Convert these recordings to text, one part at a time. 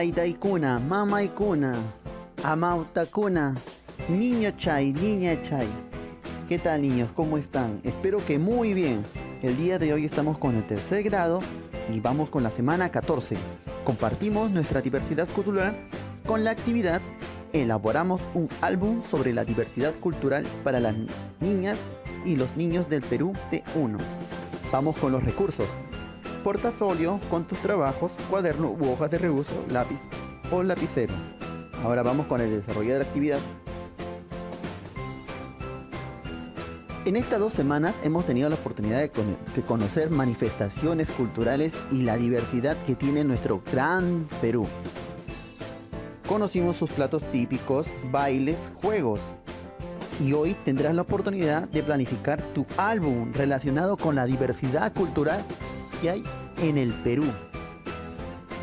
Taytaykuna, mamaykuna, amautakuna, niño chay, niña chay. ¿Qué tal niños? ¿Cómo están? Espero que muy bien. El día de hoy estamos con el tercer grado y vamos con la semana 14. Compartimos nuestra diversidad cultural con la actividad Elaboramos un álbum sobre la diversidad cultural para las niñas y los niños del Perú de 1. Vamos con los recursos. Portafolio con tus trabajos, cuaderno u hojas de reuso, lápiz o lapicero. Ahora vamos con el desarrollo de la actividad. En estas dos semanas hemos tenido la oportunidad de, de, conocer manifestaciones culturales y la diversidad que tiene nuestro gran Perú. Conocimos sus platos típicos, bailes, juegos. Y hoy tendrás la oportunidad de planificar tu álbum relacionado con la diversidad cultural que hay en el Perú.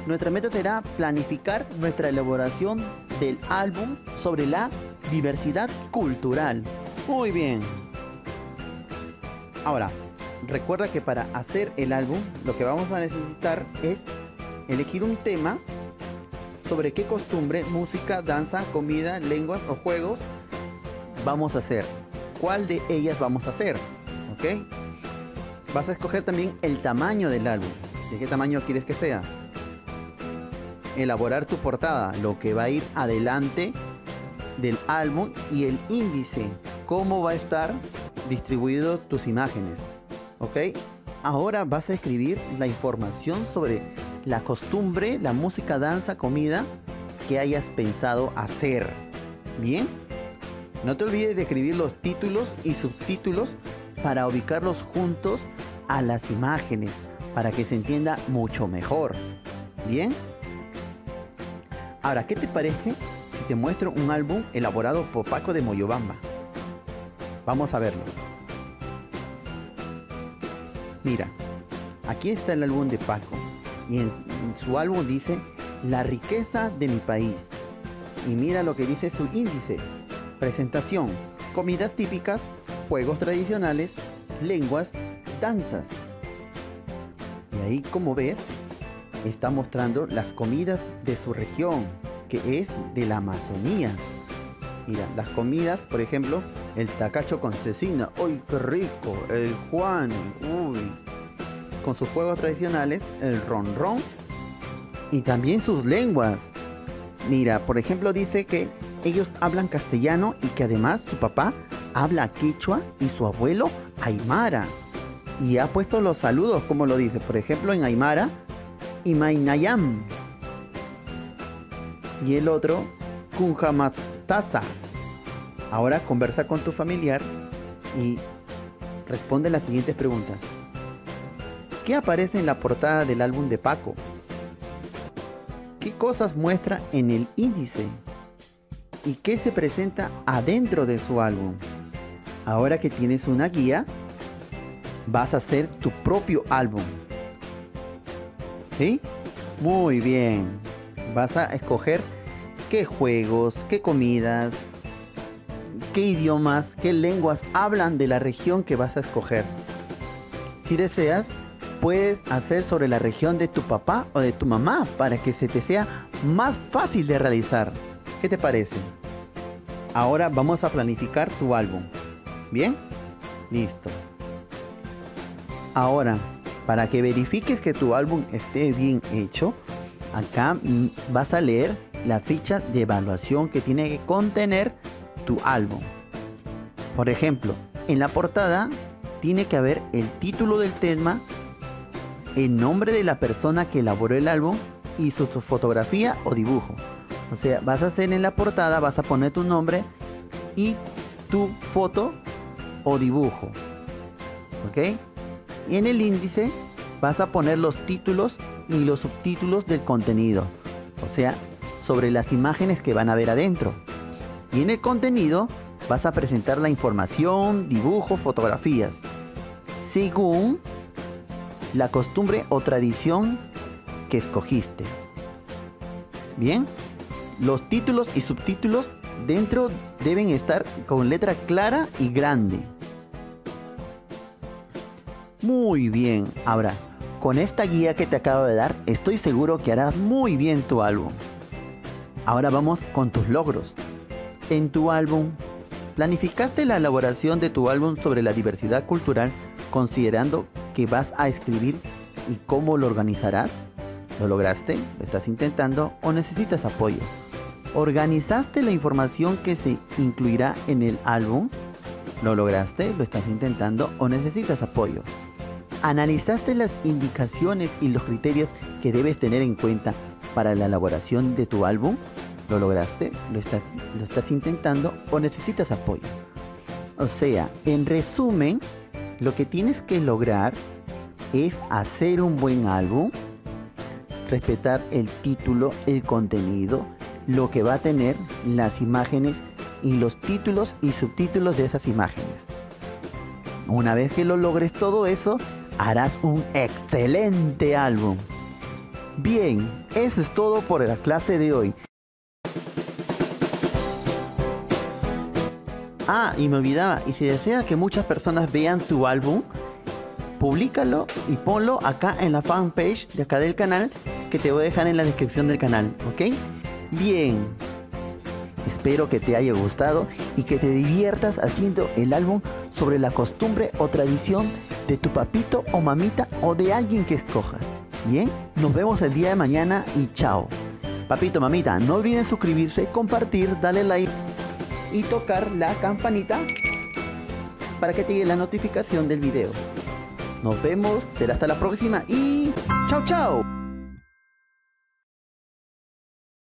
Nuestra meta será planificar nuestra elaboración del álbum sobre la diversidad cultural. Muy bien. Ahora, recuerda que para hacer el álbum lo que vamos a necesitar es elegir un tema sobre qué costumbre, música, danza, comida, lenguas o juegos vamos a hacer. ¿Cuál de ellas vamos a hacer? ¿Ok? Vas a escoger también el tamaño del álbum. ¿De qué tamaño quieres que sea? Elaborar tu portada, lo que va a ir adelante del álbum y el índice, cómo va a estar distribuido tus imágenes. ¿Ok? Ahora vas a escribir la información sobre la costumbre, la música, danza, comida que hayas pensado hacer. ¿Bien? No te olvides de escribir los títulos y subtítulos para ubicarlos juntos a las imágenes, para que se entienda mucho mejor. ¿Bien? Ahora, ¿qué te parece si te muestro un álbum elaborado por Paco de Moyobamba? Vamos a verlo. Mira, aquí está el álbum de Paco y en, su álbum dice La riqueza de mi país. Y mira lo que dice su índice. Presentación, comidas típicas, juegos tradicionales, lenguas, Y ahí como ves, está mostrando las comidas de su región, que es de la Amazonía. Mira, las comidas, por ejemplo, el tacacho con cecina, ¡uy, qué rico! El Juan, ¡uy! con sus juegos tradicionales, el ron ron, y también sus lenguas. Mira, por ejemplo dice que ellos hablan castellano y que además su papá habla quechua y su abuelo aymara. Y ha puesto los saludos, como lo dice, por ejemplo en aymara, Imainayam. Y el otro, Kunjamastasa. Ahora conversa con tu familiar y responde las siguientes preguntas. ¿Qué aparece en la portada del álbum de Paco? ¿Qué cosas muestra en el índice? ¿Y qué se presenta adentro de su álbum? Ahora que tienes una guía, vas a hacer tu propio álbum. ¿Sí? Muy bien. Vas a escoger qué juegos, qué comidas, qué idiomas, qué lenguas hablan de la región que vas a escoger. Si deseas, puedes hacer sobre la región de tu papá o de tu mamá para que se te sea más fácil de realizar. ¿Qué te parece? Ahora vamos a planificar tu álbum. ¿Bien? Listo. Ahora, para que verifiques que tu álbum esté bien hecho, acá vas a leer la ficha de evaluación que tiene que contener tu álbum. Por ejemplo, en la portada tiene que haber el título del tema el nombre de la persona que elaboró el álbum y su, fotografía o dibujo. O sea, vas a hacer en la portada, vas a poner tu nombre y tu foto o dibujo. ¿Ok? Y en el índice vas a poner los títulos y los subtítulos del contenido. O sea, sobre las imágenes que van a ver adentro. Y en el contenido vas a presentar la información, dibujo, fotografías. Según la costumbre o tradición que escogiste. Bien, los títulos y subtítulos dentro deben estar con letra clara y grande. Muy bien, ahora, Con esta guía que te acabo de dar, estoy seguro que harás muy bien tu álbum. Ahora vamos con tus logros. En tu álbum, ¿planificaste la elaboración de tu álbum sobre la diversidad cultural considerando que vas a escribir y cómo lo organizarás? ¿Lo lograste? ¿Lo estás intentando o necesitas apoyo? ¿Organizaste la información que se incluirá en el álbum? ¿Lo lograste? ¿Lo estás intentando o necesitas apoyo? ¿Analizaste las indicaciones y los criterios que debes tener en cuenta para la elaboración de tu álbum? ¿Lo lograste? ¿Lo estás, lo estás intentando o necesitas apoyo? O sea, en resumen, lo que tienes que lograr es hacer un buen álbum, respetar el título, el contenido, lo que va a tener las imágenes y los títulos y subtítulos de esas imágenes. Una vez que lo logres todo eso, harás un excelente álbum. Bien, eso es todo por la clase de hoy. Ah, y me olvidaba, y si deseas que muchas personas vean tu álbum, públicalo y ponlo acá en la fanpage de acá del canal que te voy a dejar en la descripción del canal, ¿ok? Bien, espero que te haya gustado y que te diviertas haciendo el álbum sobre la costumbre o tradición de tu papito o mamita o de alguien que escojas. Bien, nos vemos el día de mañana y chao. Papito, mamita, no olviden suscribirse, compartir, darle like y tocar la campanita para que te llegue la notificación del video. Nos vemos, será hasta la próxima y chao chao.